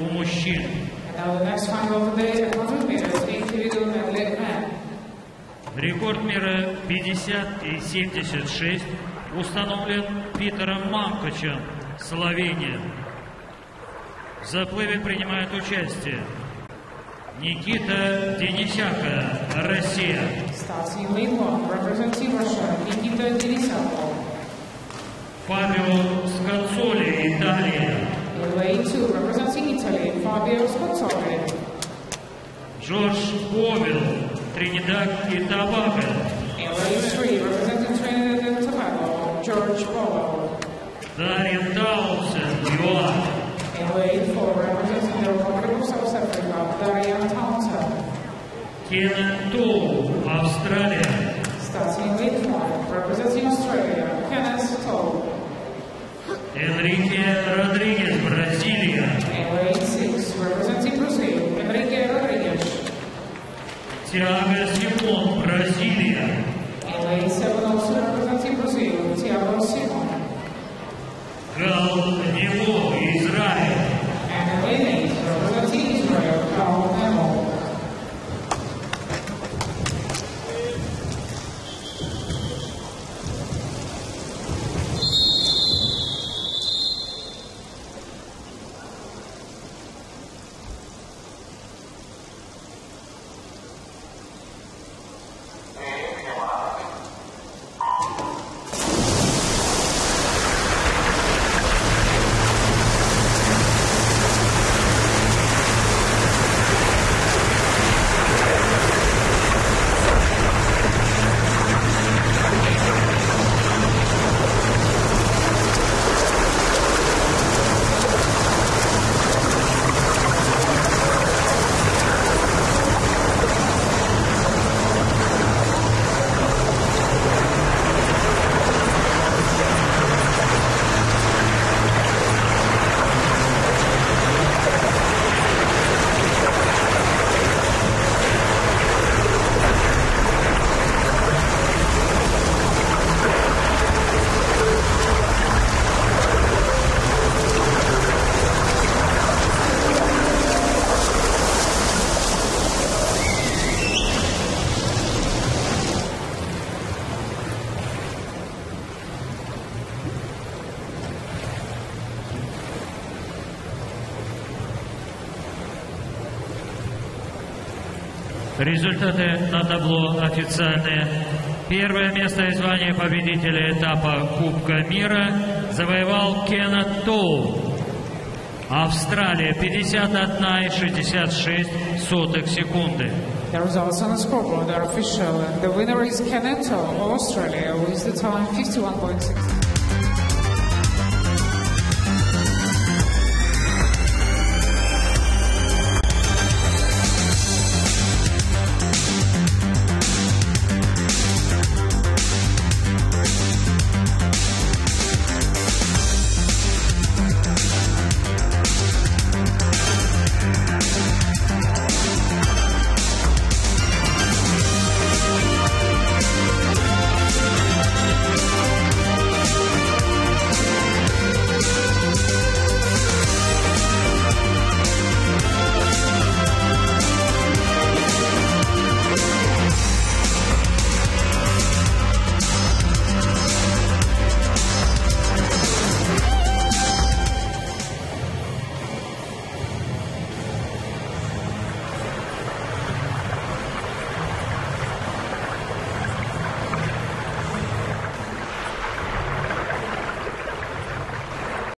у мужчин. And now the next final of the day, 100 meters individual medley men. Рекорд мира 50 и 76 установлен Питером Мамковичем, Словения. В заплыве принимает участие Никита Денисяка, Россия. Lane one, representing Russia, Nikita Denisako. Фабио Сканцоли, Италия. Representing Italy, Fabio Scottoli. Джордж Повел, Тринидад и Тобаго. In lane three, representing Trinidad and Tobago, George Powell. Дарья Таунсен, ЮАР. In lane four, representing the Republic of South Africa, Darian Townsend. Кеннет Тоу, Австралия. Starting lane five, representing Australia, Kenneth Toll. Энрике Родригес, Se aproxima, Brasília. Ela se aproxima, se Simão. Результаты на табло официальные. Первое место и звание победителя этапа Кубка мира завоевал Кеннет Тоу. Австралия 51,66 сотых секунды. The results on the scoreboard are official, the winner is Kenneth Australia with the time 51.6.